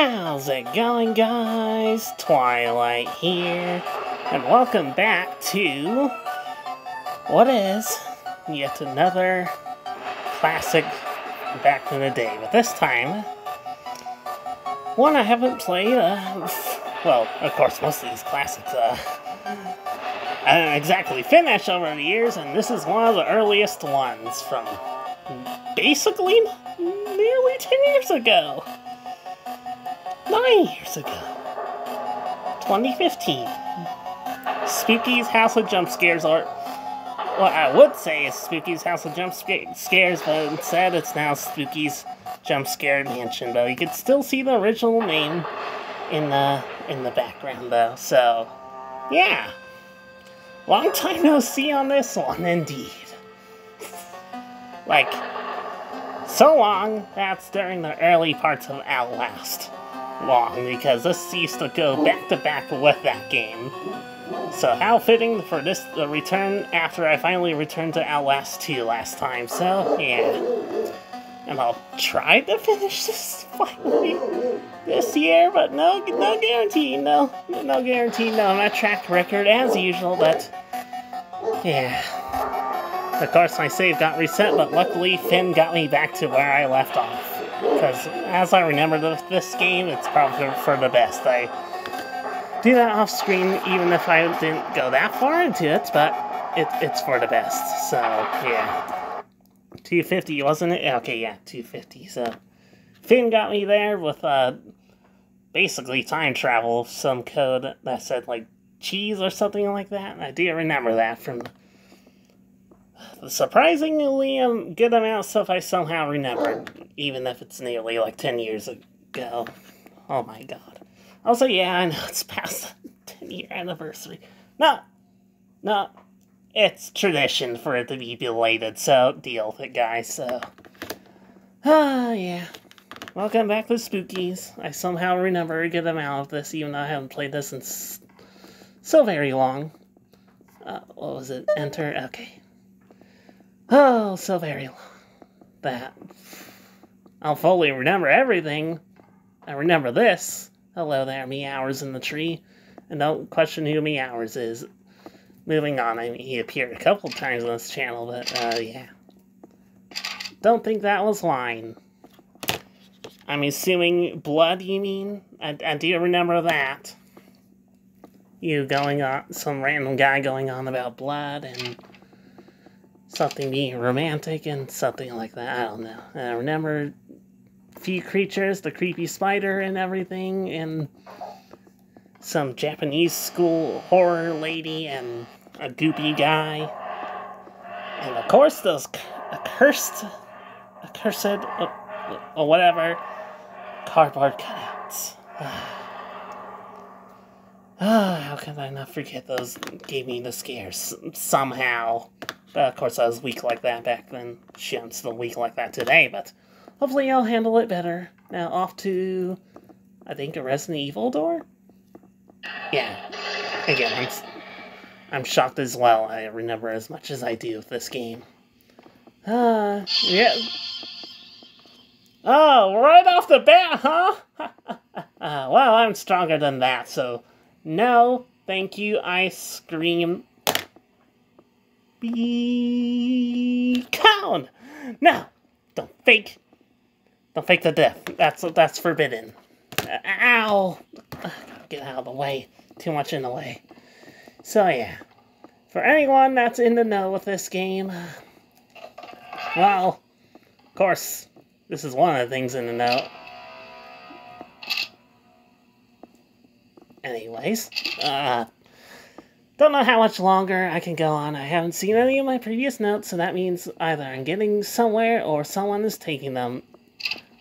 How's it going, guys? Twilight here, and welcome back to what is yet another classic back in the day, but this time one I haven't played. Uh, well, of course, most of these classics uh, I haven't exactly finish over the years, and this is one of the earliest ones from basically nearly 10 years ago. Nine years ago. 2015. Spooky's House of Jump Scares, or what I would say is Spooky's House of Jump Scares, but instead it's now Spooky's Jump Scare Mansion, though. You can still see the original name in the, in the background, though, so, yeah. Long time no see on this one, indeed. like, so long, that's during the early parts of Outlast. Long, because this used to go back to back with that game. So how fitting for this return after I finally returned to Outlast 2 last time, so yeah. And I'll try to finish this finally this year, but no no guarantee, no no guarantee, no, my track record as usual, but yeah. Of course, my save got reset, but luckily Finn got me back to where I left off. Because as I remember this game, it's probably for the best. I do that off screen even if I didn't go that far into it, but it, it's for the best. So, yeah. 250, wasn't it? Okay, yeah, 250. So, Finn got me there with uh, basically time travel, some code that said like cheese or something like that. I do remember that from surprisingly um, good amount of stuff I somehow remember, even if it's nearly like 10 years ago. Oh my god. Also, yeah, I know it's past the 10 year anniversary. No, no, it's tradition for it to be belated, so deal with it, guys, so. Ah, yeah. Welcome back to Spookies. I somehow remember a good amount of this, even though I haven't played this in so very long. Uh, what was it? Enter? Okay. Oh, so very long. That. I'll fully remember everything. I remember this. Hello there, Meowers in the tree. And don't question who Meowers is. Moving on, I mean, he appeared a couple times on this channel, but, uh, yeah. Don't think that was line. I'm assuming blood, you mean? I, I do remember that you going on, some random guy going on about blood and something being romantic and something like that. I don't know. I remember few creatures, the creepy spider and everything, and some Japanese school horror lady and a goopy guy. And of course, those accursed, accursed, or, or whatever, cardboard cutouts. Ah, how can I not forget those gave me the scares somehow. But of course I was weak like that back then. Shit, I'm still weak like that today, but hopefully I'll handle it better. Now off to, I think, a Resident Evil door? Yeah. Again, I'm, I'm shocked as well. I remember as much as I do of this game. Uh, yeah. Oh, right off the bat, huh? uh, well, I'm stronger than that, so no, thank you, ice cream. Be count. No, don't fake. Don't fake the death. That's that's forbidden. Ow! Get out of the way. Too much in the way. So yeah, for anyone that's in the know with this game, well, of course, this is one of the things in the know. Anyways, uh, don't know how much longer I can go on. I haven't seen any of my previous notes, so that means either I'm getting somewhere or someone is taking them.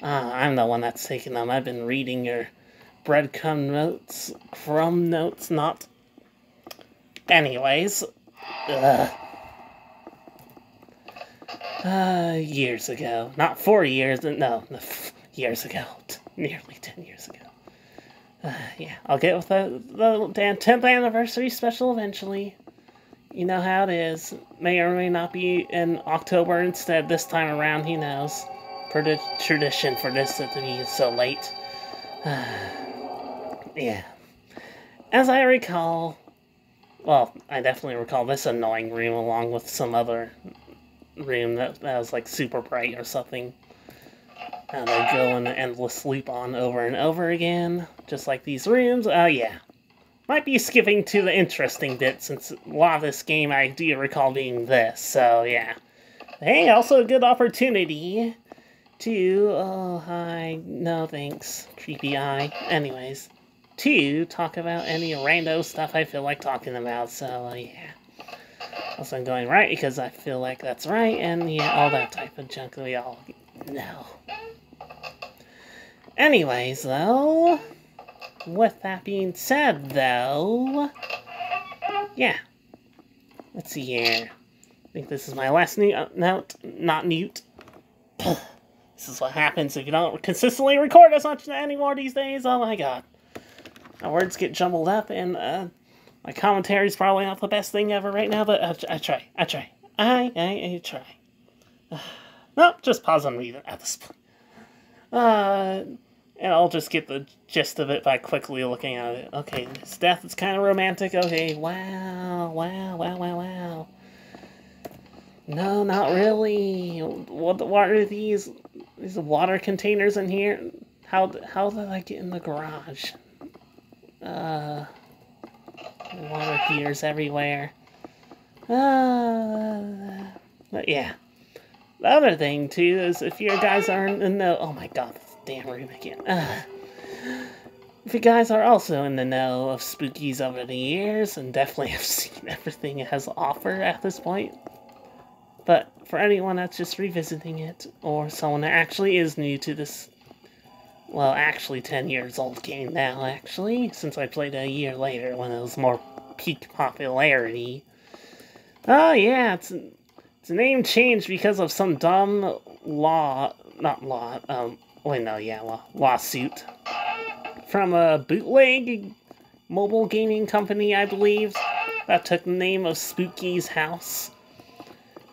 Uh, I'm the one that's taking them. I've been reading your breadcrumb notes, crumb notes, not. Anyways, uh, uh, years ago, not four years, no, years ago, nearly ten years ago. Uh, yeah, I'll get with the, the 10th anniversary special eventually. You know how it is. May or may not be in October instead this time around, he knows. For the tradition for this to be so late. yeah. As I recall, well, I definitely recall this annoying room along with some other room that, that was like super bright or something. And they go in an endless loop on over and over again, just like these rooms. Oh, uh, yeah. Might be skipping to the interesting bit since a lot of this game I do recall being this, so yeah. Hey, also a good opportunity to, oh, hi, no thanks, creepy eye. Anyways, to talk about any rando stuff I feel like talking about, so yeah. Also, I'm going right because I feel like that's right, and yeah, all that type of junk we all know. Anyways, though, with that being said, though, yeah. Let's see here. I think this is my last uh, note, not mute. this is what happens if you don't consistently record as much anymore these days. Oh my god. My words get jumbled up, and uh, my commentary is probably not the best thing ever right now, but I, I try. I try. I, I, I try. Uh, no, just pause and read it at this point. Uh, and I'll just get the gist of it by quickly looking at it. Okay, his death is kind of romantic. Okay, wow, wow, wow, wow, wow. No, not really. What, what are these? These water containers in here? How, how did I get in the garage? Uh, water heaters everywhere. Uh, but yeah. The other thing, too, is if you guys aren't in the... Oh my god, damn room again. If you guys are also in the know of spookies over the years, and definitely have seen everything it has to offer at this point, but for anyone that's just revisiting it, or someone that actually is new to this, well, actually 10 years old game now, actually, since I played a year later when it was more peak popularity. Oh yeah, it's, it's a name changed because of some dumb law, not law, um, Wait, no, yeah, law, lawsuit from a bootleg mobile gaming company, I believe, that took the name of Spooky's House.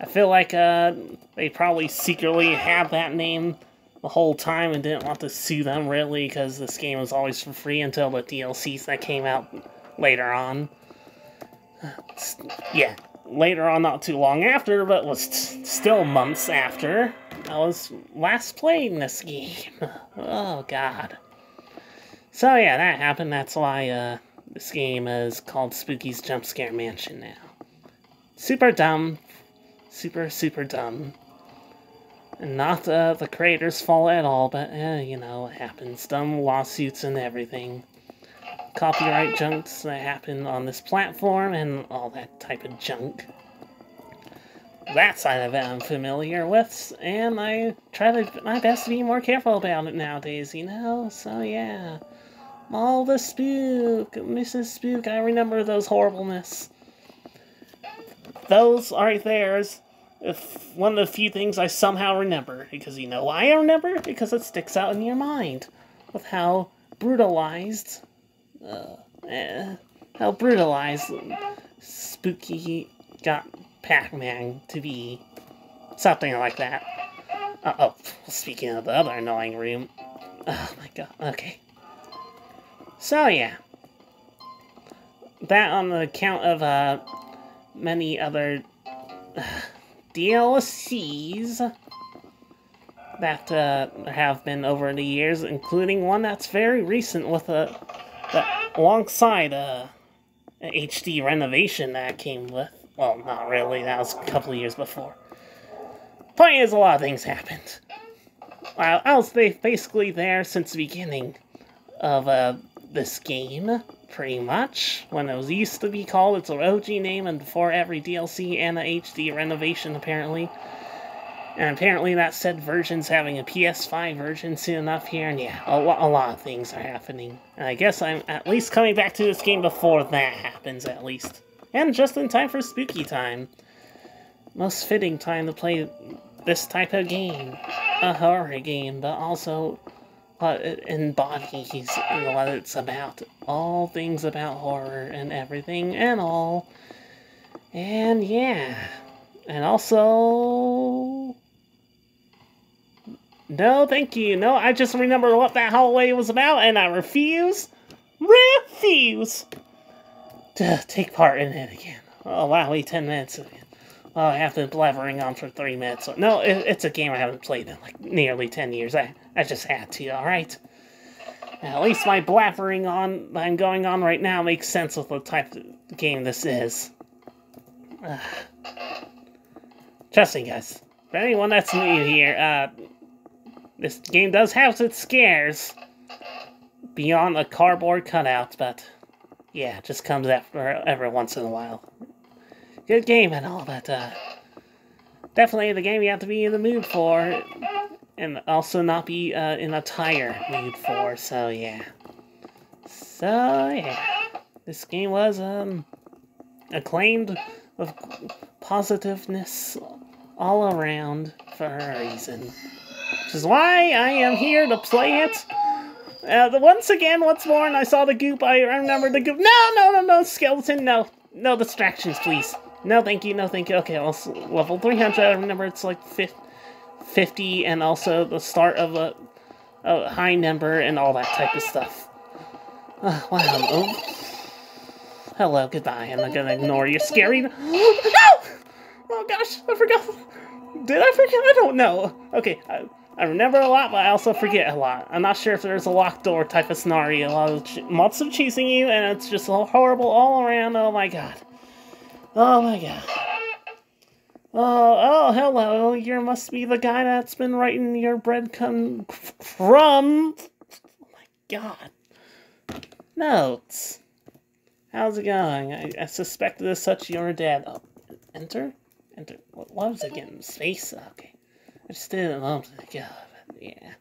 I feel like uh, they probably secretly had that name the whole time and didn't want to sue them, really, because this game was always for free until the DLCs that came out later on. Yeah, later on, not too long after, but was still months after. I was last playing this game. oh, God. So, yeah, that happened. That's why uh, this game is called Spooky's Jump Scare Mansion now. Super dumb. Super, super dumb. And not uh, the creator's fault at all, but, eh, you know, it happens. Dumb lawsuits and everything. Copyright junks that happen on this platform and all that type of junk that side of it I'm familiar with, and I try to my best to be more careful about it nowadays, you know? So yeah. All the spook, Mrs. Spook, I remember those horribleness. Those are right there's one of the few things I somehow remember, because you know why I remember? Because it sticks out in your mind with how brutalized, uh, eh, how brutalized Spooky got Pac-Man to be something like that. Uh oh, speaking of the other annoying room. Oh my god, okay. So yeah. That on the account of uh, many other uh, DLCs that uh, have been over the years, including one that's very recent with a that alongside a, a HD renovation that came with. Well, not really. That was a couple of years before. Point is, a lot of things happened. Well, I was basically there since the beginning of uh, this game, pretty much. When it was used to be called its OG name, and before every DLC and a HD renovation, apparently. And apparently that said version's having a PS5 version soon enough here, and yeah, a, lo a lot of things are happening. And I guess I'm at least coming back to this game before that happens, at least. And just in time for spooky time. Most fitting time to play this type of game. A horror game, but also what it embodies and what it's about. All things about horror and everything and all. And yeah. And also... No, thank you. No, I just remember what that hallway was about, and I refuse, refuse to take part in it again. Oh, wow, wait 10 minutes. Oh, I have been blabbering on for three minutes. No, it, it's a game I haven't played in like nearly 10 years. I, I just had to, alright? At least my blabbering on I'm going on right now makes sense with the type of game this is. Uh, me, guys. For anyone that's new here, uh, this game does have its scares beyond a cardboard cutout, but yeah, just comes after every once in a while. Good game and all, but uh, definitely the game you have to be in the mood for, and also not be uh, in a tired mood for. So yeah, so yeah, this game was um acclaimed with positiveness all around for a reason. Which is why I am here to play it. Uh, the, once again, once more, and I saw the goop, I remember the goop. No, no, no, no, skeleton, no. No distractions, please. No, thank you, no, thank you. Okay, also, level 300, I remember it's like 50, and also the start of a, a high number and all that type of stuff. Uh, wow, oh. Hello, goodbye. I'm not gonna ignore you. Scary. no! Oh gosh, I forgot. Did I forget? I don't know. Okay, I, I remember a lot, but I also forget a lot. I'm not sure if there's a locked door type of scenario. A lot of chasing you, and it's just horrible all around. Oh my god. Oh my god. Oh, oh, hello. You must be the guy that's been writing your breadcrumb. Crumb. Oh my god. Notes. How's it going? I, I suspected as such you're dead. Oh, enter? Enter. What, was it getting? Space? Okay. I did it a moment ago, but oh yeah.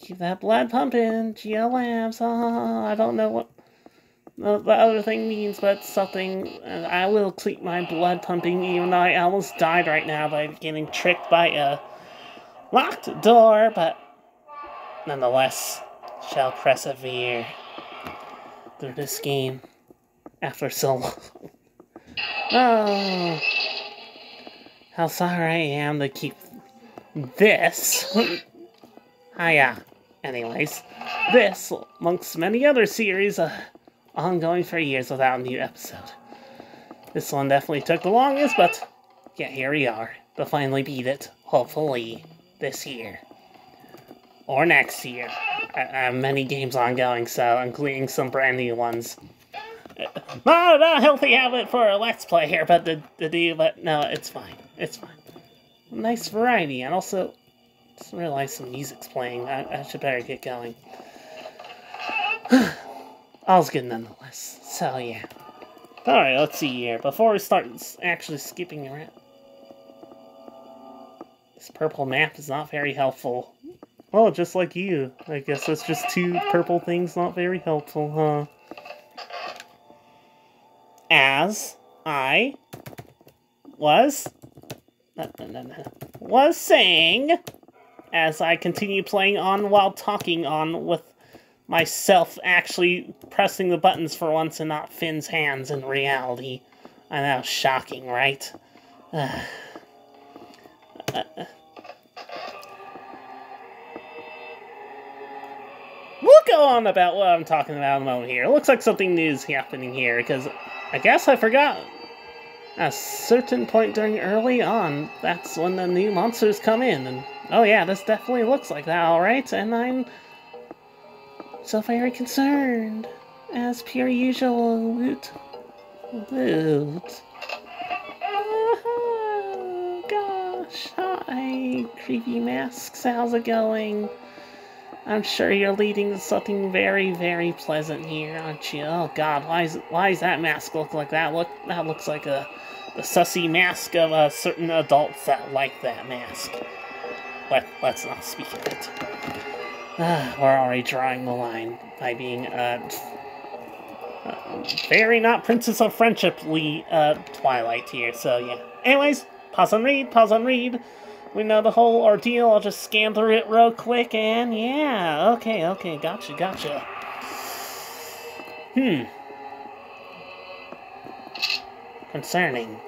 Keep that blood pumping. GL Labs. Oh, I don't know what the, the other thing means, but something. I will keep my blood pumping, even though I almost died right now by getting tricked by a locked door, but nonetheless, shall persevere through this game after so long. oh, how sorry I am to keep this. Hiya. Anyways, this, amongst many other series, uh, ongoing for years without a new episode. This one definitely took the longest, but yeah, here we are to finally beat it, hopefully, this year. Or next year. I, I have many games ongoing, so including some brand new ones uh, not a healthy habit for a let's play here, but the the but no, it's fine. It's fine. Nice variety, and also just realized some music's playing. I, I should better get going. All's good nonetheless. So yeah. Alright, let's see here. Before we start actually skipping around. This purple map is not very helpful. Well, just like you. I guess it's just two purple things not very helpful, huh? as I was was saying as I continue playing on while talking on with myself actually pressing the buttons for once and not Finn's hands in reality. I know, shocking, right? Uh, uh, we'll go on about what I'm talking about in a moment here. It looks like something new is happening here, because I guess I forgot. A certain point during early on, that's when the new monsters come in, and oh yeah, this definitely looks like that, alright, and I'm so very concerned, as per usual, Woot. Woot. Oh, gosh, hi, creepy masks, how's it going? I'm sure you're leading to something very, very pleasant here, aren't you? Oh God, why is why does that mask look like that? Look, that looks like a the sussy mask of uh, certain adults that like that mask. Let let's not speak of it. Ah, we're already drawing the line by being uh, uh very not Princess of Friendshiply uh, Twilight here. So yeah. Anyways, pause and read. Pause and read we know the whole ordeal. I'll just scan through it real quick and yeah, okay, okay, gotcha, gotcha. Hmm. Concerning.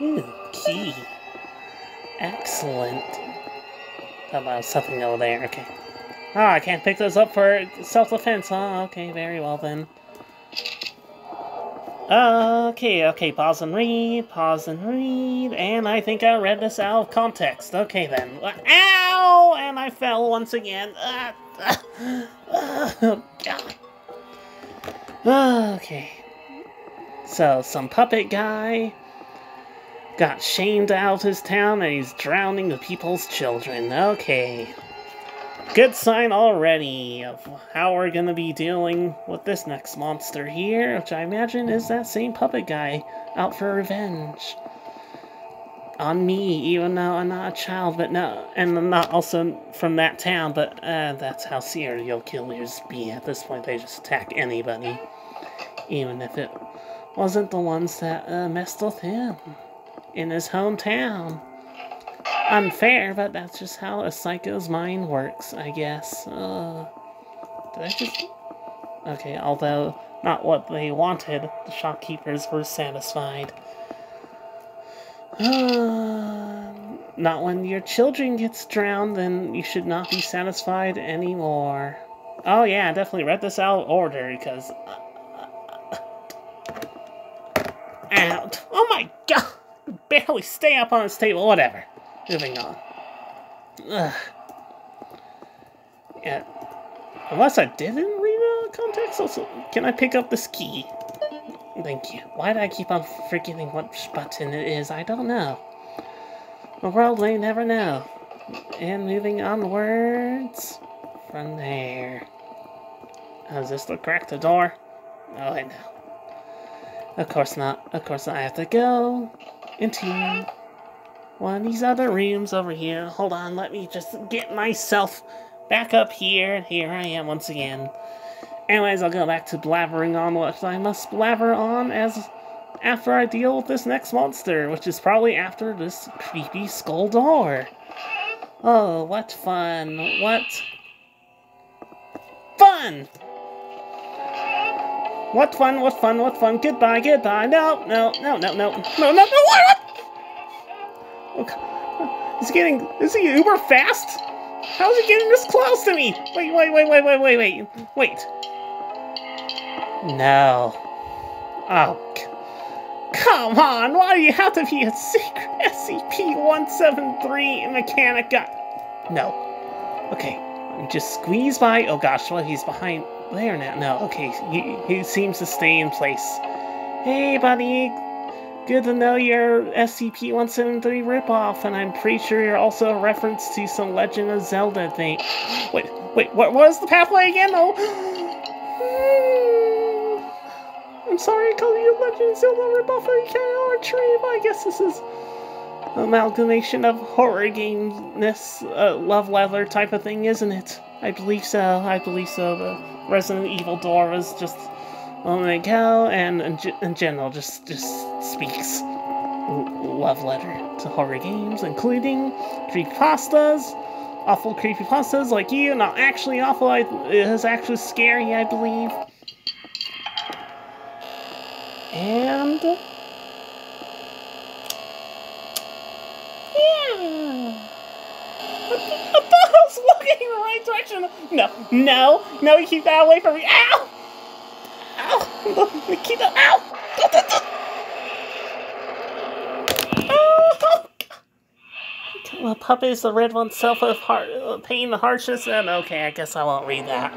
Ooh, key. Excellent. How about something over there? Okay. Oh, I can't pick those up for self-defense. Oh, okay, very well then. Okay, okay, pause and read, pause and read, and I think I read this out of context. Okay then. Ow! And I fell once again. Oh, God. Okay. So, some puppet guy got shamed out of his town and he's drowning the people's children. Okay. Good sign already of how we're gonna be dealing with this next monster here, which I imagine is that same puppet guy out for revenge. On me, even though I'm not a child, but no, and I'm not also from that town, but uh, that's how serial killers be at this point. They just attack anybody, even if it wasn't the ones that uh, messed with him in his hometown. Unfair, but that's just how a psycho's mind works, I guess. Uh, did I just... Okay, although not what they wanted, the shopkeepers were satisfied. Uh, not when your children gets drowned, then you should not be satisfied anymore. Oh yeah, definitely read this out of order, because... Out. Oh my god! Barely stay up on this table, whatever. Moving on. Ugh. Yeah. Unless I didn't read the context, also, can I pick up this key? Thank you. Why do I keep on forgetting what button it is? I don't know. The world may never know. And moving onwards from there. Oh, is this the crack the door? Oh, I know. Of course not. Of course not. I have to go into one of these other rooms over here. Hold on, let me just get myself back up here. Here I am once again. Anyways, I'll go back to blabbering on what I must blabber on as after I deal with this next monster, which is probably after this creepy skull door. Oh, what fun. What fun! What fun, what fun, what fun. Goodbye, goodbye. No, no, no, no, no, no, no, no, what? Is he getting, is he uber fast? How is he getting this close to me? Wait, wait, wait, wait, wait, wait, wait, wait. No. Oh, come on, why do you have to be a secret SCP-173 mechanic? No. Okay, just squeeze by. Oh gosh, well, he's behind there now. No, okay, he, he seems to stay in place. Hey, buddy, Good to know you're SCP-173 ripoff, and I'm pretty sure you're also a reference to some Legend of Zelda thing. Wait, wait, what was the pathway again? Oh, I'm sorry I called you Legend of Zelda ripoff or tree, but I guess this is amalgamation of horror game-ness, uh, love leather type of thing, isn't it? I believe so, I believe so. The Resident Evil door was just moment ago, and in general, just just speaks love letter to horror games, including creepypastas, awful creepypastas like you, not actually awful, it is actually scary, I believe. And... Yeah! I was looking in the right direction! No, no, no, keep that away from me! Ow! Ow! Nikita, ow! Oh, well, is the red one, self of heart, uh, pain, the harshness, and okay, I guess I won't read that.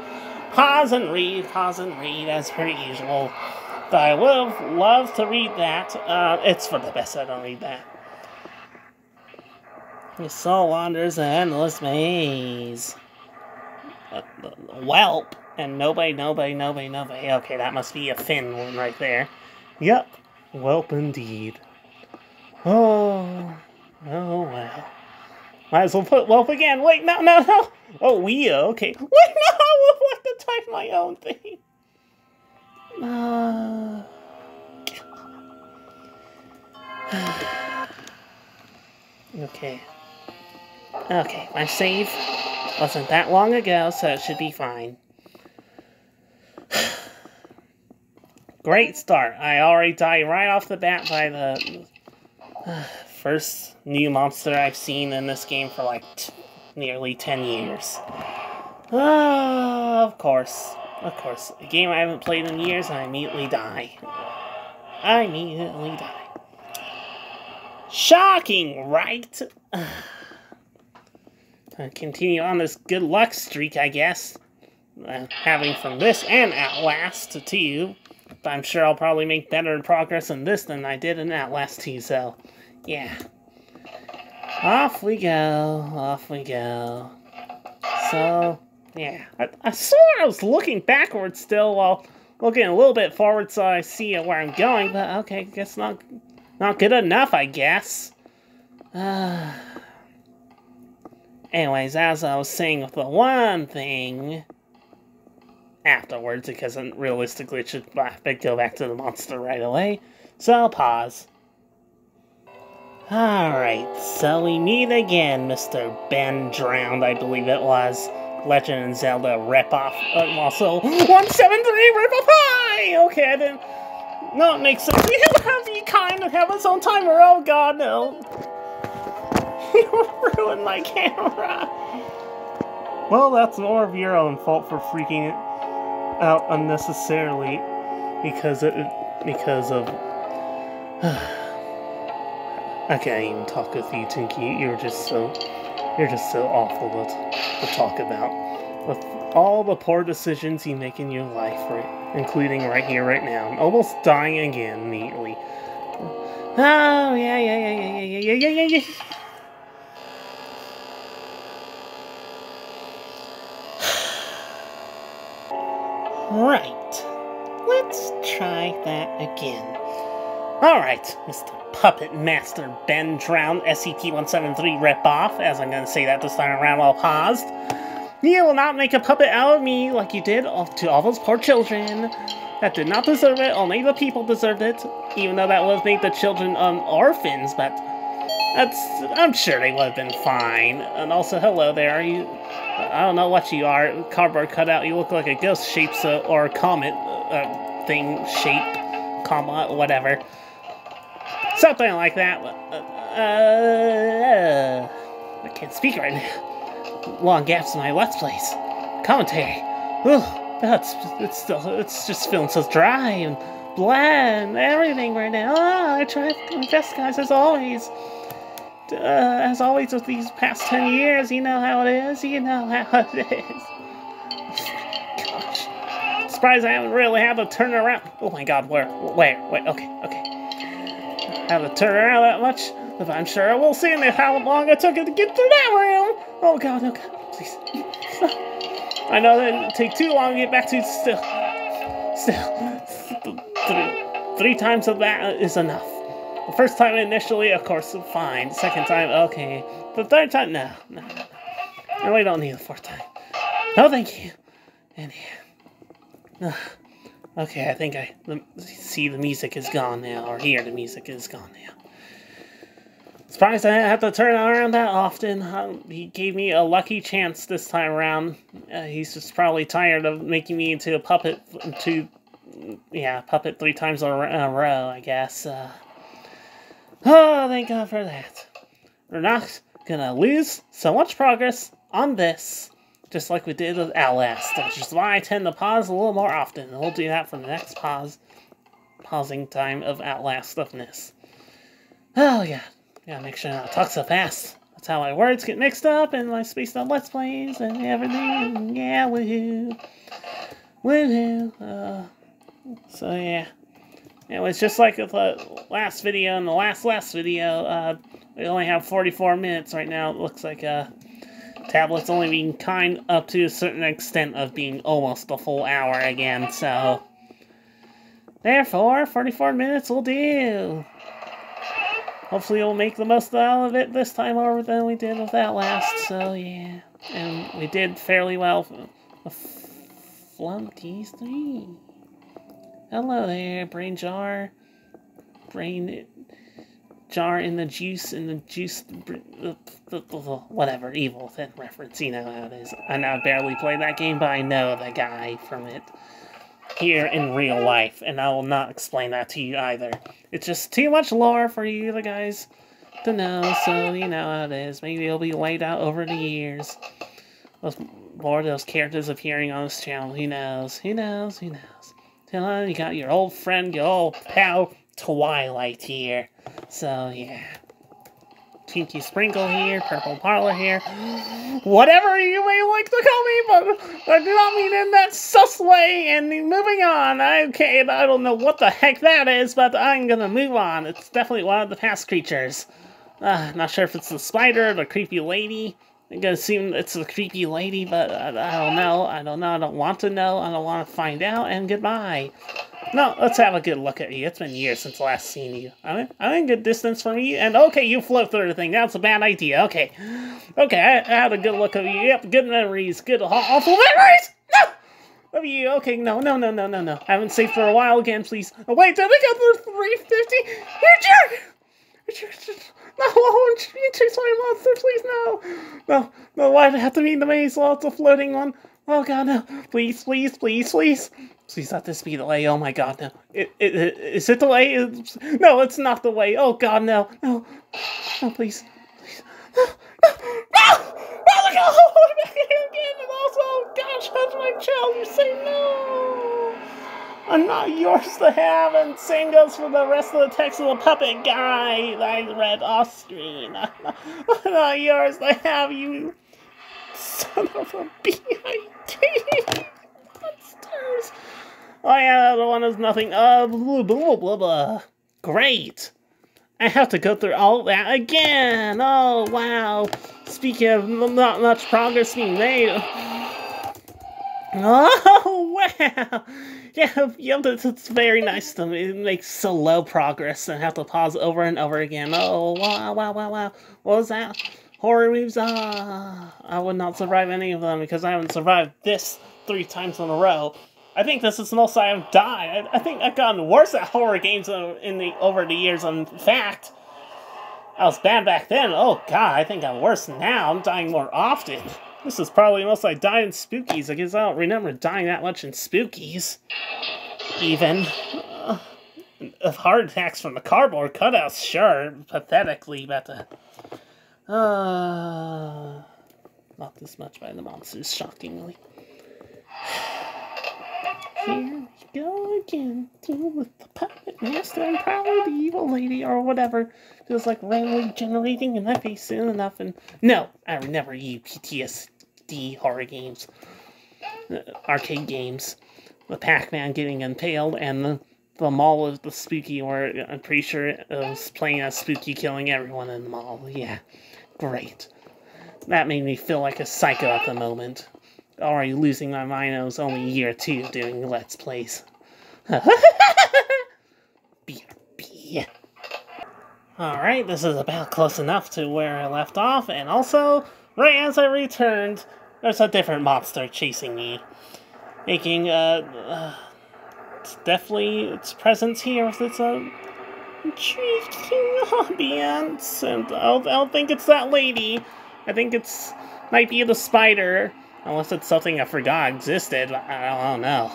Pause and read, pause and read, as per usual. But I would loved to read that. Uh, it's for the best I don't read that. Your soul wanders an endless maze. Uh, whelp. And nobody, nobody, nobody, nobody. Okay, that must be a Finn one right there. Yep. Welp indeed. Oh. Oh, well. Might as well put Welp again. Wait, no, no, no. Oh, we okay. Wait, no, I would like to type my own thing. Uh... okay. Okay, my save wasn't that long ago, so it should be fine. Great start. I already died right off the bat by the uh, first new monster I've seen in this game for like nearly 10 years. Ah, of course. Of course. A game I haven't played in years, I immediately die. I immediately die. Shocking, right? continue on this good luck streak, I guess. Uh, having from this and Outlast to you. But I'm sure I'll probably make better progress in this than I did in Outlast 2, so yeah. Off we go, off we go. So, yeah. I, I swore I was looking backwards still while looking a little bit forward so I see where I'm going, but okay, guess not, not good enough, I guess. Uh, anyways, as I was saying with the one thing afterwards, because realistically it should go back to the monster right away, so I'll pause. Alright, so we meet again, Mr. Ben Drowned, I believe it was. Legend and Zelda ripoff. Uh, also, 173 ripoff high! Okay, I didn't. No, it makes sense. You have you kind of have its own timer. Oh god, no. you ruined my camera. Well, that's more of your own fault for freaking out unnecessarily because it because of. I can't even talk with you, Tinky. You're just so you're just so awful to, to talk about. With all the poor decisions you make in your life, right, including right here, right now. I'm almost dying again, neatly. Oh yeah, yeah, yeah, yeah, yeah, yeah, yeah, yeah. yeah. Right. Let's try that again. Alright, Mr. Puppet Master Ben Drown SCP-173 ripoff, as I'm going to say that this time around while paused. You will not make a puppet out of me like you did to all those poor children that did not deserve it. Only the people deserved it, even though that would make the children um, orphans, but that's I'm sure they would have been fine. And also, hello there. Are you? I don't know what you are. Cardboard cutout. You look like a ghost shape uh, or comet uh, thing shape, comma, whatever. Something like that. Uh, uh, I can't speak right now. Long gaps in my Let's Plays. Commentary. Ugh, that's it's it's just feeling so dry and bland. Everything right now. Oh, I try to best, guys, as always. Uh, as always with these past 10 years, you know how it is. You know how it is. Gosh. Surprised I haven't really had to turn around. Oh my god, where? Where? Wait, okay, okay I have to turn around that much, but I'm sure we'll see how long it took it to get through that room. Oh god, oh god, please. I know that it'll take too long to get back to still. Still. Three, three times of that is enough. The first time initially, of course, fine. Second time, okay. The third time, no, no, no. no we don't need the fourth time. No, thank you. And yeah. Okay, I think I see the music is gone now, or hear the music is gone now. Surprised I didn't have to turn around that often. He gave me a lucky chance this time around. Uh, he's just probably tired of making me into a puppet to, yeah, puppet three times in a row, I guess. Uh, oh, thank God for that. We're not gonna lose so much progress on this just like we did with Outlast, which is why I tend to pause a little more often. We'll do that for the next pause, pausing time of Outlast stuffness. Oh, yeah. Gotta make sure I don't talk so fast. That's how my words get mixed up and my spaced out Let's Plays and everything. Yeah, woohoo. Woohoo. Uh, so, yeah. It was just like with the last video and the last last video. Uh, we only have 44 minutes right now. It looks like, uh, tablet's only being kind up to a certain extent of being almost a full hour again, so... Therefore, 44 minutes will do. Hopefully we'll make the most out of it this time over than we did with that last, so yeah. And we did fairly well with Flunkies 3. Hello there, Brain Jar. Brain jar in the juice in the juice uh, whatever evil thing reference you know how it is i know i barely played that game but i know the guy from it here in real life and i will not explain that to you either it's just too much lore for you the guys to know, so you know how it is. Maybe it'll be laid out over the years. Those, more of those characters appearing on this channel. Who knows? Who knows? Who knows? Then, you got your old friend, your old pal, Twilight here. So, yeah. Pinky Sprinkle here, Purple Parlor here. Whatever you may like to call me, but I do not mean in that sus way. And moving on. Okay, I don't know what the heck that is, but I'm gonna move on. It's definitely one of the past creatures. Uh, not sure if it's the spider or the creepy lady. I'm gonna assume it's a creepy lady, but I, I don't know. I don't know. I don't want to know. I don't want to find out. And goodbye. No, let's have a good look at you. It's been years since last seen you. I'm, I'm in good distance from you. And okay, you float through the thing. That's a bad idea. Okay. Okay, I, I had a good look at you. Yep, good memories. Good awful memories! No! Of you. Okay, no, no, no, no, no, no. I haven't saved for a while again, please. Oh, wait, did I get the 350? You jerk! No, you chase my monster, please, no! No, no, why'd I have to be the maze it's a floating one? Oh god, no. Please, please, please, please. Please let this be the way. Oh my god, no. It, it, it, is it the way? It's, no, it's not the way. Oh god, no. No. No, please. Please. No! No! No! Oh, back here again! And also, oh gosh, how's my child? You say no! I'm not yours to have, and same goes for the rest of the text of the puppet guy I read off screen. I'm not yours to have, you son of a B.I.T. Monsters! Oh yeah, the one is nothing. Uh, blah, blah, blah, blah. Great! I have to go through all that again! Oh, wow! Speaking of not much progress being made... Oh, wow! Yeah, yeah, it's very nice to make slow progress and have to pause over and over again. Oh, wow, wow, wow, wow. What was that? Horror moves, ah! I would not survive any of them because I haven't survived this three times in a row. I think this is the most I have died. I, I think I've gotten worse at horror games in the over the years. In fact, I was bad back then. Oh god, I think I'm worse now. I'm dying more often. This is probably most I die in Spookies, I guess I don't remember dying that much in Spookies. Even. Uh, heart attacks from the cardboard cutouts, sure, pathetically, but... Uh, uh, not this much by the monsters, shockingly. Here we go again, dealing with the puppet master and probably the evil lady or whatever. Feels like randomly generating an FA soon enough and no, I never use PTSD horror games. Uh, arcade games. The Pac-Man getting impaled and the the mall of the spooky where I'm pretty sure it was playing as spooky killing everyone in the mall. Yeah. Great. That made me feel like a psycho at the moment already losing my mind. I was only year two doing Let's Plays. Alright, this is about close enough to where I left off, and also, right as I returned, there's a different monster chasing me. Making, uh, uh it's definitely its presence here with its, uh, intriguing ambience, and I don't, I don't think it's that lady. I think it's, might be the spider. Unless it's something I forgot existed. I don't know.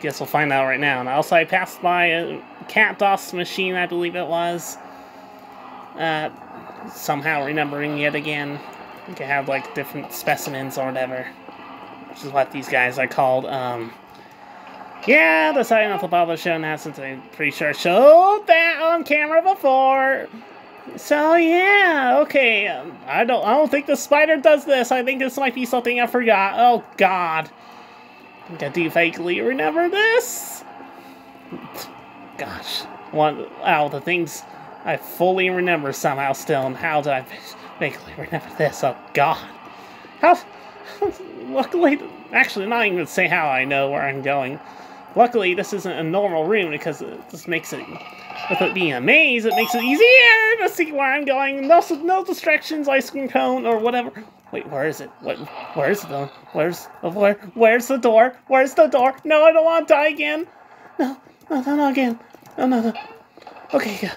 Guess we'll find out right now. And also, I passed by a cat DOS machine, I believe it was. Uh, somehow remembering yet again. Think I have, like, different specimens or whatever. Which is what these guys are called. Um, yeah, decided not to bother showing that since I'm pretty sure I showed that on camera before. So yeah, okay. Um, I don't. I don't think the spider does this. I think this might be something I forgot. Oh God. I do vaguely remember this. Gosh, one out the things I fully remember somehow still. And how did I vaguely remember this? Oh God. How? Luckily, actually, not even say how I know where I'm going. Luckily, this isn't a normal room because this makes it with it being a maze, it makes it easier to see where I'm going. No, no distractions, ice cream cone, or whatever. Wait, where is it? What? Where's the? Where's where? Where's the door? Where's the door? No, I don't want to die again. No, no, no, no, again. No, no, no. Okay, yeah.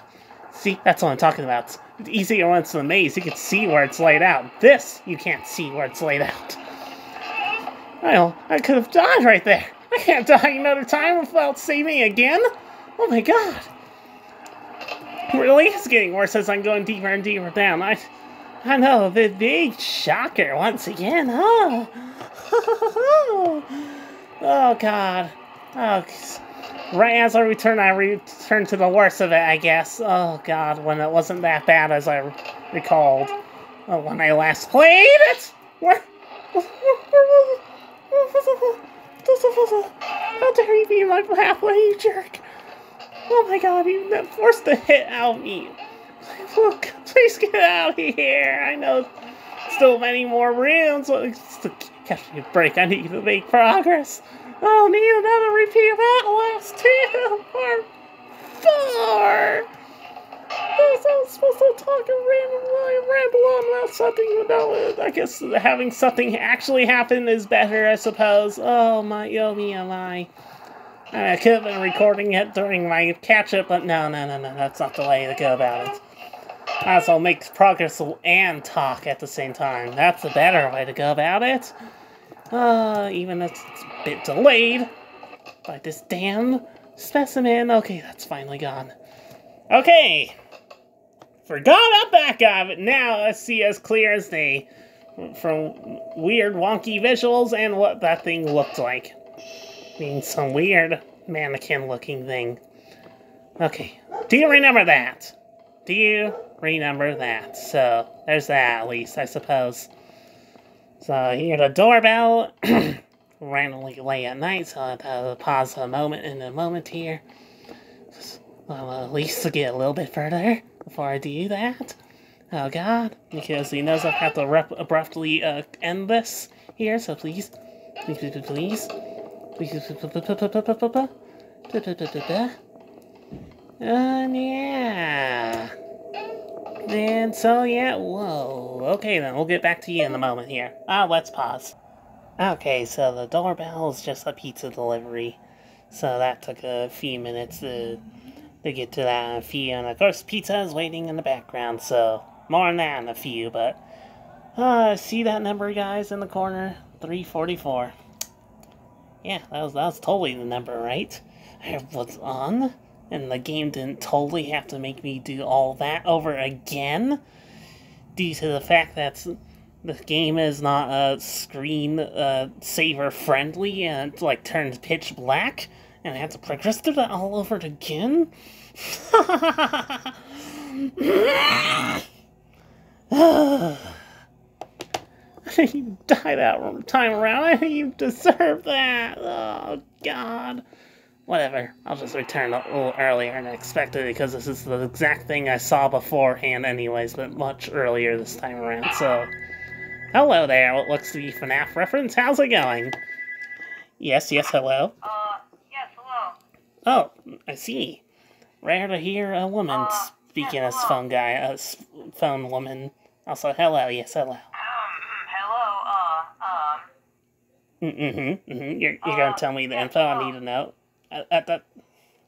see, that's what I'm talking about. It's easier when it's in the maze. You can see where it's laid out. This, you can't see where it's laid out. Well, I could have died right there. I can't die another time without saving again. Oh my god. Really is getting worse as I'm going deeper and deeper down. I, I know, the big shocker once again, huh? oh, God. Oh, right as I return, I return to the worst of it, I guess. Oh, God, when it wasn't that bad as I recalled. Oh, when I last played it! Where... How dare you be my pathway, you jerk! Oh my god, you forced the hit out me! Look, please get out of here! I know still many more to catch me a break, I need to make progress. I'll need another repeat of that last two or four! I was supposed to talk and ramble, ramble on about something without I guess having something actually happen is better, I suppose. Oh my, oh me, oh my. I could have been recording it during my catch-up, but no, no, no, no, that's not the way to go about it. I also make progress and talk at the same time. That's the better way to go about it. Uh, even if it's a bit delayed by this damn specimen. Okay, that's finally gone. Okay. Forgot about that guy, but now I see as clear as day from weird wonky visuals and what that thing looked like. Mean, some weird mannequin looking thing. Okay, do you remember that? Do you remember that? So, there's that at least, I suppose. So, hear the doorbell. randomly late at night, so I have to pause a moment in a moment here. Well, at least to get a little bit further before I do that. Oh god, because he knows I have to abruptly uh, end this here, so please, please, please, please, and yeah. And so, yeah, whoa. Okay then, we'll get back to you in a moment here. Ah, let's pause. Okay, so the doorbell is just a pizza delivery. So that took a few minutes to to get to that few. And of course, pizza is waiting in the background, so more than that in a few. But uh, see that number, guys, in the corner? 344. Yeah, that was, that was totally the number, right? I was on, and the game didn't totally have to make me do all that over again due to the fact that the game is not a uh, screen uh, saver friendly and it, like turns pitch black and I have to progress through that all over again? you die that time around. You deserve that. Oh, God. Whatever. I'll just return a little earlier than expected because this is the exact thing I saw beforehand anyways, but much earlier this time around, so... Hello there, what looks to be FNAF reference. How's it going? Yes, yes, hello. Uh, yes, hello. Oh, I see. Rare to hear a woman uh, speaking yes, as phone guy, a phone woman. Also, hello, yes, hello, uh, um. Mm-hmm, mm-hmm. You're, you're uh, gonna tell me the yes, info I need to know? I, I,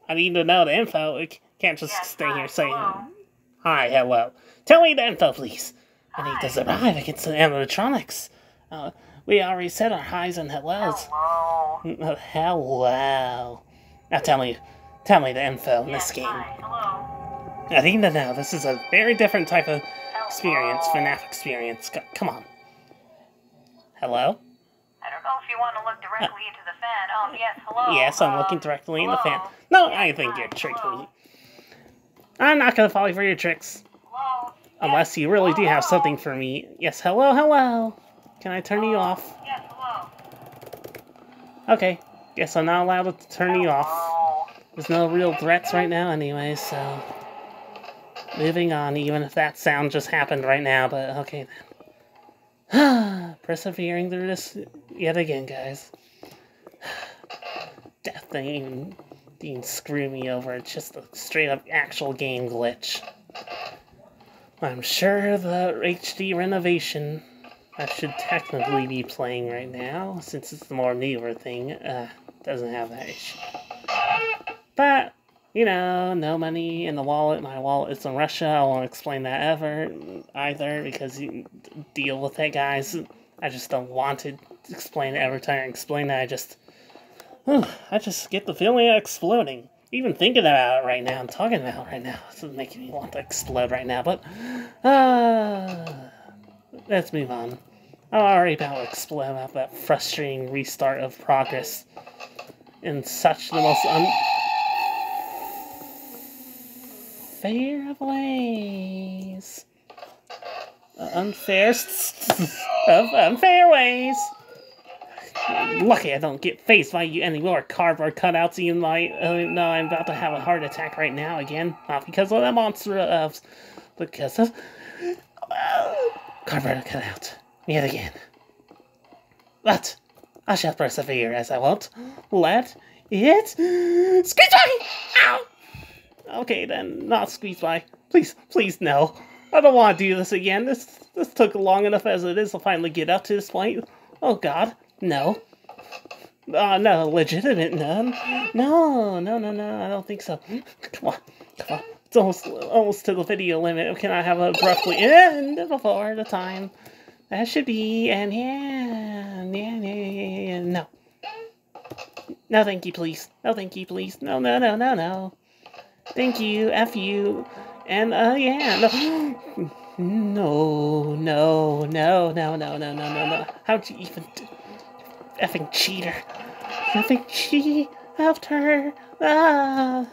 I need to know the info. I can't just yes, stay here saying, hello. hi, hello. Tell me the info, please. Hi. I need to survive against the animatronics. Uh, we already said our highs and hellos. Hello. Uh, hello. Now tell me, tell me the info in this game. Hello. I need to know. This is a very different type of experience, FNAF experience. come on. Hello? I don't know if you want to look directly uh, into the fan. Oh, yes, hello. Yes, I'm uh, looking directly hello? in the fan. No, yes, I think you're tricking me. I'm not going to fall for your tricks. Hello? Unless you really do have something for me. Yes, hello, hello. Can I turn you off? Yes, hello. Okay, Guess I'm not allowed to turn you off. There's no real threats right now anyway, so... Moving on, even if that sound just happened right now, but okay then. Persevering through this yet again, guys. Death thing didn't screw me over. It's just a straight up actual game glitch. I'm sure the HD renovation I should technically be playing right now, since it's the more newer thing. Uh, doesn't have that issue. But, you know, no money in the wallet. My wallet is in Russia. I won't explain that ever either because you deal with it, guys. I just don't want to explain it every time I explain that. I just, I just get the feeling of exploding. even thinking about it right now and talking about it right now. Is making me want to explode right now, but uh, let's move on. I'm already about to explode about that frustrating restart of progress in such the most unfair of ways. Unfair of unfair ways. Lucky I don't get faced by you anymore, cardboard cutouts. You might uh, know I'm about to have a heart attack right now again. Not because of the monster of, because of uh, cardboard cutout. Yet again. But I shall persevere as I won't let it. Ow! Okay then, not squeeze by. Please, please no. I don't want to do this again. This this took long enough as it is to finally get up to this point. Oh God, no. Uh, no, legitimate none. No, no, no, no, I don't think so. Come on, come on. It's almost almost to the video limit. Can I have a abruptly end before the time? That should be, and yeah, yeah, yeah, yeah, yeah, no. No, thank you, please. No, thank you, please. No, no, no, no, no. Thank you, F you. And, uh, yeah, no. No, no, no, no, no, no, no, no. How'd you even do? Effing cheater. Effing cheat after. Ah.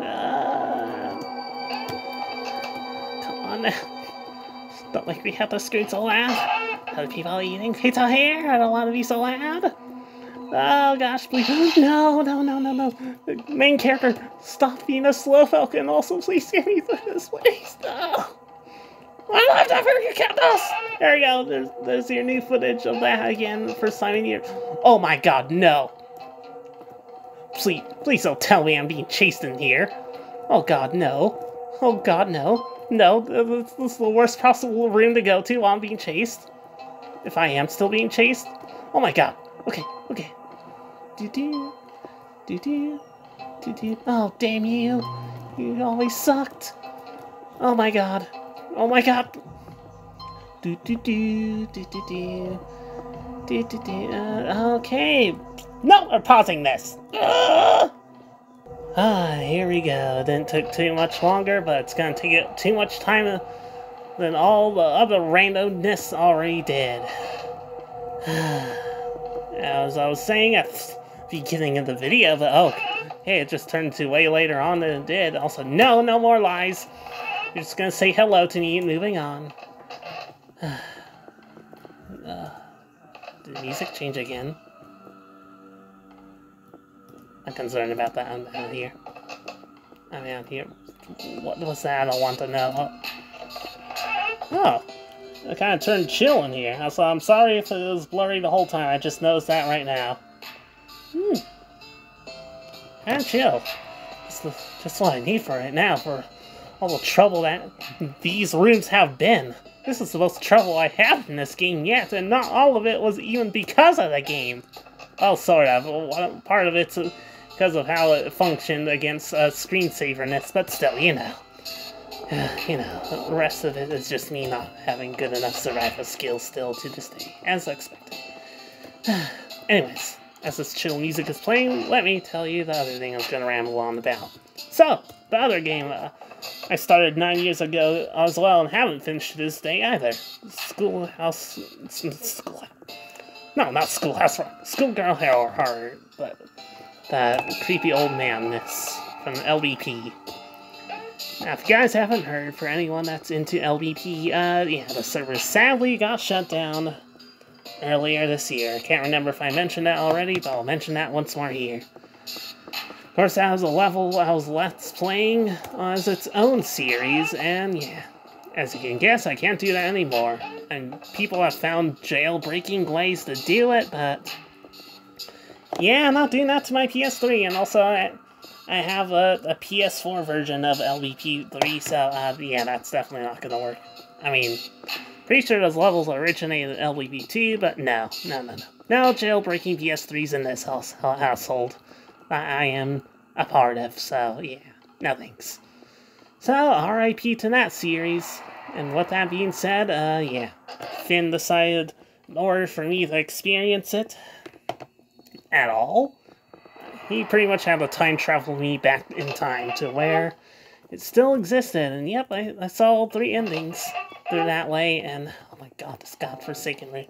Ah. Come on now. Don't make me have to scream so loud. Other people eating pizza here. I don't want to be so loud. Oh gosh, please. No, no, no, no, no. The main character, stop being a slow falcon. Also, please get me through this, please. No. I love that for your cactus. There you go. There's, there's your new footage of that again for Simon Year. Oh my god, no. Please, please don't tell me I'm being chased in here. Oh god, no. Oh god, no. No, this, this is the worst possible room to go to while I'm being chased. If I am still being chased. Oh my god. Okay, okay. Do do. Do do. Do do. Oh, damn you. You always sucked. Oh my god. Oh my god. Do do do. Do do do. Do do do. Uh, okay. No, we're pausing this. Ugh. Ah, here we go. Didn't take too much longer, but it's gonna take it too much time than all the other randomness already did. As I was saying beginning of the video, but oh, hey, it just turned to way later on than it did. Also, no, no more lies. You're just gonna say hello to me, moving on. uh, did the music change again? I'm concerned about that. I'm down here. I'm down here. What was that? I want to know. Oh. It kind of turned chill in here. So I'm sorry if it was blurry the whole time. I just noticed that right now. Hmm. Of chill. Just, the, just what I need for right now for all the trouble that these rooms have been. This is the most trouble I have in this game yet, and not all of it was even because of the game. Oh, sort of. Part of it's because of how it functioned against uh, screensaverness, but still, you know. you know, the rest of it is just me not having good enough survival skills still to just stay as expected. Anyways, as this chill music is playing, let me tell you the other thing I was going to ramble on about. So, the other game uh, I started nine years ago as well and haven't finished to this day either. Schoolhouse... School, no, not Schoolhouse Rock. Schoolgirl Horror, but that creepy old manness from LBP. Now, if you guys haven't heard, for anyone that's into LBP, uh, yeah, the server sadly got shut down earlier this year. I can't remember if I mentioned that already, but I'll mention that once more here. Of course, that was a level I was Let's Playing as its own series, and yeah, as you can guess, I can't do that anymore. And people have found jailbreaking ways to do it, but... Yeah, I'm not doing that to my PS3, and also I, I have a, a PS4 version of LBP3, so uh, yeah, that's definitely not gonna work. I mean, pretty sure those levels originated in LBP2, but no, no, no, no. No jailbreaking PS3s in this house, household. I, I am a part of, so yeah, no thanks. So, RIP to that series. And with that being said, uh, yeah, Finn decided in order for me to experience it at all, he pretty much had to time travel me back in time to where it still existed. And yep, I, I saw all three endings through that way. And oh my god, this godforsaken ring.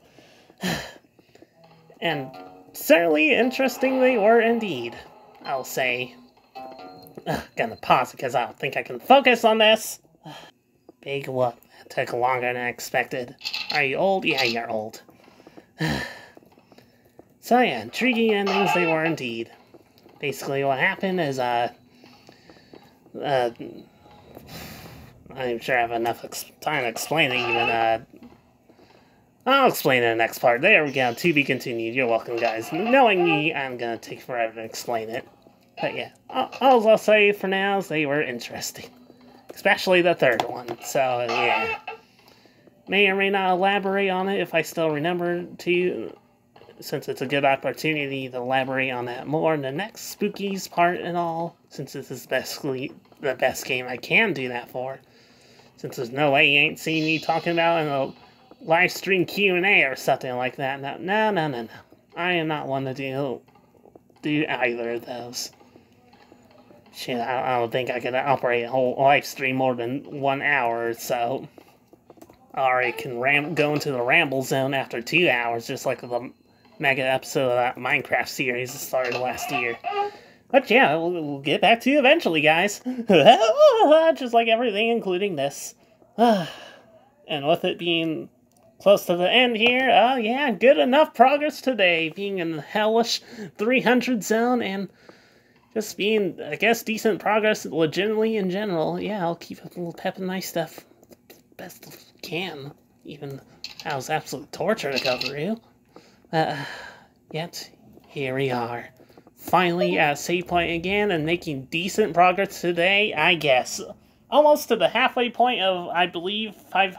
and certainly interesting they were indeed, I'll say. Ugh, gonna pause because I don't think I can focus on this. Big whoop. That took longer than I expected. Are you old? Yeah, you're old. so yeah, intriguing endings they were indeed. Basically what happened is, uh... Uh... I'm not sure I have enough time explaining explain even, uh... I'll explain in the next part. There we go. To be continued. You're welcome, guys. Knowing me, I'm gonna take forever to explain it. But yeah, all I'll say for now is they were interesting. Especially the third one. So yeah. May or may not elaborate on it if I still remember to, since it's a good opportunity to elaborate on that more in the next Spooky's part and all, since this is basically the best game I can do that for. Since there's no way you ain't seen me talking about in a live stream Q&A or something like that. No, no, no, no, no. I am not one to do, do either of those. Shit, I, I don't think I could operate a whole live stream more than one hour, or so... I already can ram go into the ramble zone after two hours, just like the mega episode of that Minecraft series that started last year. But yeah, we'll, we'll get back to you eventually, guys. just like everything, including this. and with it being close to the end here, oh yeah, good enough progress today, being in the hellish 300 zone and just being, I guess, decent progress legitimately in general. Yeah, I'll keep a little pep and nice stuff best I can. Even that was absolute torture to go through. Uh, yet, here we are. Finally at save point again and making decent progress today, I guess. Almost to the halfway point of, I believe, five...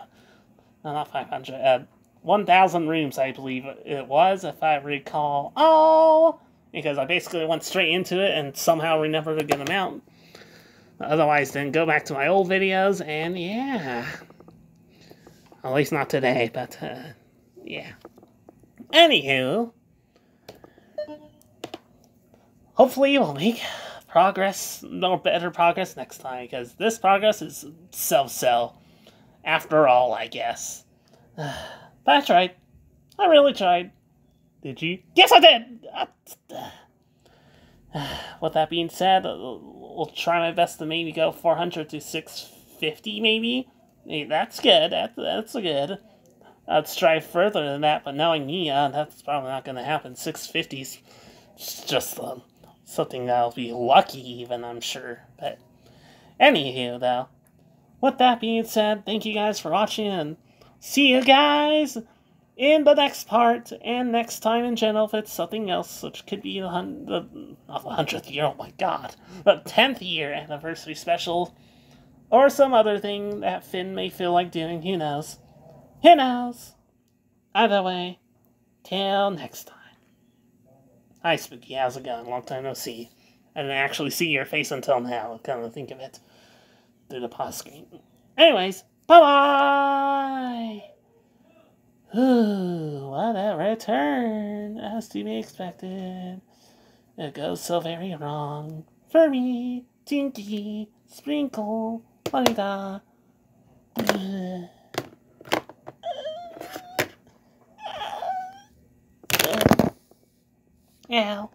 No, not 500. Uh, 1,000 rooms, I believe it was, if I recall. Oh! Because I basically went straight into it and somehow remembered get them out. Otherwise, then go back to my old videos, and yeah. At least not today, but, uh, yeah. Anywho, hopefully we'll make progress, no better progress next time, because this progress is so-so. After all, I guess. but I tried. I really tried. Did you? Yes, I did! With that being said, we'll try my best to maybe go 400 to 650, maybe? Hey, that's good. That, that's good. I'd strive further than that, but knowing me, uh, that's probably not going to happen. 650's just uh, something I'll be lucky even, I'm sure. But anywho, though, with that being said, thank you guys for watching, and see you guys in the next part, and next time in general if it's something else, which could be the, hun- the not the 100th year, oh my god, the 10th year anniversary special or some other thing that Finn may feel like doing, who knows. Who knows? Either way, till next time. Hi, Spooky, how's it going? Long time no see. I didn't actually see your face until now, come to think of it. Through the pause screen. Anyways, bye-bye! Ooh, what a return, as to be expected. It goes so very wrong. Me, Tinky, Sprinkle, Florida. Ow.